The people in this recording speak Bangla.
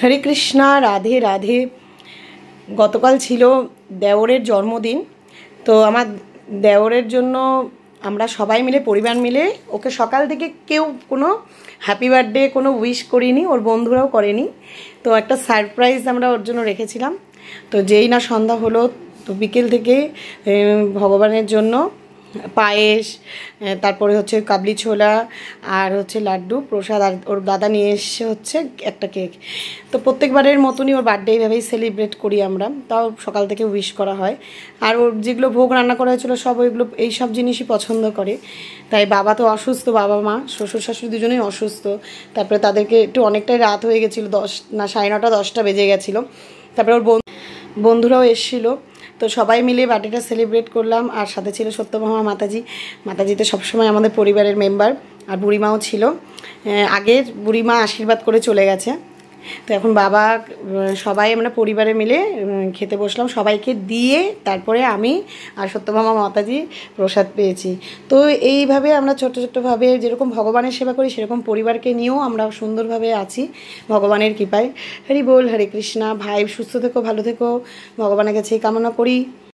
হরে কৃষ্ণা, রাধে রাধে। গতকাল ছিল দেওরের জন্মদিন, তো আমার দেওরের জন্য আমরা সবাই মিলে, পরিবার মিলে, ওকে সকাল থেকে কেউ কোনো হ্যাপি বার্থডে কোনো উইশ করিনি, ওর বন্ধুরাও করেনি। তো একটা সারপ্রাইজ আমরা ওর জন্য রেখেছিলাম। তো যেই না সন্ধ্যা হলো, তো বিকেল থেকে ভগবানের জন্য পায়েস তারপরে হচ্ছে কাবলি ছোলা আর হচ্ছে লাড্ডু, প্রসাদ, আর ওর দাদা নিয়ে এসে হচ্ছে একটা কেক। তো প্রত্যেকবারের মতনই ওর বার্থডে এইভাবেই সেলিব্রেট করি আমরা। তাও সকাল থেকে উইশ করা হয়। আর ওর যেগুলো ভোগ রান্না করা হয়েছিল সব ওইগুলো, এই সব জিনিসই পছন্দ করে। তাই বাবা তো অসুস্থ, বাবা, মা, শ্বশুর, শাশুড়ি দুজনেই অসুস্থ। তারপরে তাদেরকে একটু অনেকটাই রাত হয়ে গেছিল, দশ, না সাড়ে নটা, দশটা বেজে গেছিল। তারপরে ওর বন্ধু, বন্ধুরাও এসেছিল। তো সবাই মিলে বার্থডেটা সেলিব্রেট করলাম। আর সাথে ছিল সত্যভামা মাতাজি। মাতাজি তো সবসময় আমাদের পরিবারের মেম্বার আর বুড়িমাও ছিল। আগের বুড়িমা আশীর্বাদ করে চলে গেছে। তো এখন বাবা সবাই আমরা পরিবারে মিলে খেতে বসলাম। সবাইকে দিয়ে তারপরে আমি আর সত্যভামা মাতাজি প্রসাদ পেয়েছি। তো এইভাবে আমরা ছোট ছোট্টভাবে যেরকম ভগবানের সেবা করি, সেরকম পরিবারকে নিয়েও আমরা সুন্দরভাবে আছি। ভগবানের কৃপায়। হরি বল, হরে কৃষ্ণা। ভাই, সুস্থ থেকো, ভালো থেকো। ভগবানের কাছে কামনা করি।